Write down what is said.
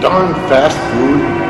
darn fast food.